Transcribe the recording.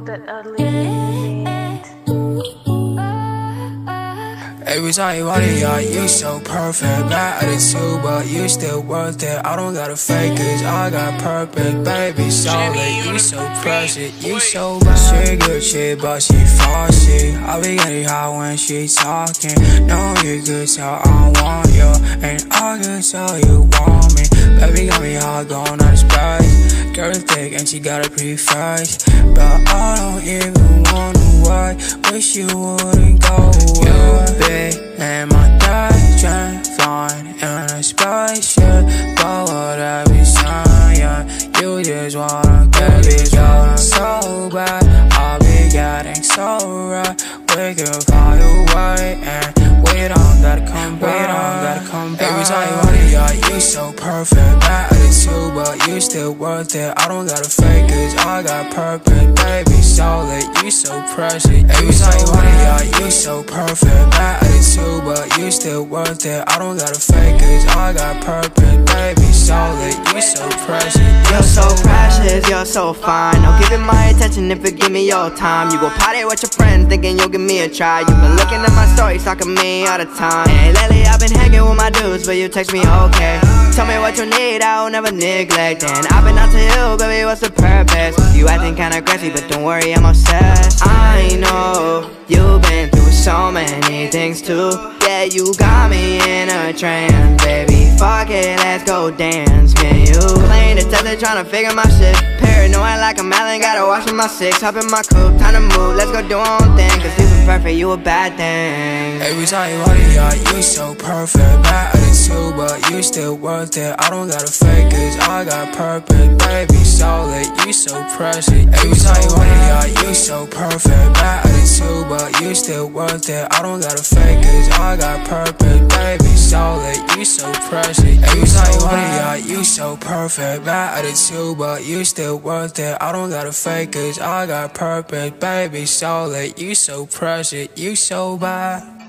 people that are living Every time you want it, yeah, you so perfect. Bad attitude, but you still worth it. I don't gotta fake it, I got purpose Baby, solid, you so precious You so bad She good shit, but she fussy I be getting hot when she talking. Know you good, so I want you And I can tell you want me and she got a pretty face But I don't even wanna why. Wish you wouldn't go away. And my days dream flying in a spaceship But whatever sign, yeah. You just wanna get it so bad. I'll be getting so right We can fly away and we don't gotta come back. We don't gotta come back. Every time you it, yeah, you so perfect. Bad attitude, but you still worth it. I don't gotta fake it, I got purpose Baby, solid, you so precious. Every time you want it, yeah, you so perfect. Bad attitude, but you still worth it. I don't gotta fake it, I got purpose Baby, solid, you so precious. You're so precious, you're so fine I'll give you my attention. If you give me your time You go party with your friends, thinking you'll give me a try. You've been looking at my stories, stalking me all the time. Hey, lately I've been hanging with my dudes, but you text me okay. Tell me what you need, I'll never neglect And I've been out to you, baby, what's the purpose? You acting kinda aggressive, but don't worry, I'm obsessed. I know you've been through so many things too. Yeah, you got me in a trance, baby. Fuck it, let's go dance, me you Trying to figure my shit. Paranoid like a melon, gotta wash my six. Hop in my coupe, time to move, let's go do our own thing Cause you been perfect, you a bad thing. Every time you want it, yeah, you so perfect. Bad attitude, but you still worth it. I don't gotta fake it, I got purpose Baby, solid, you so precious. Every time you want it, yeah, you so perfect. Bad attitude, but you still worth it. I don't gotta fake it, I got purpose Baby, solid, you so precious. Every time you so perfect. Bad attitude, but you still worth it. I don't gotta fake it, I got purpose Baby, solid, you so precious. You so bad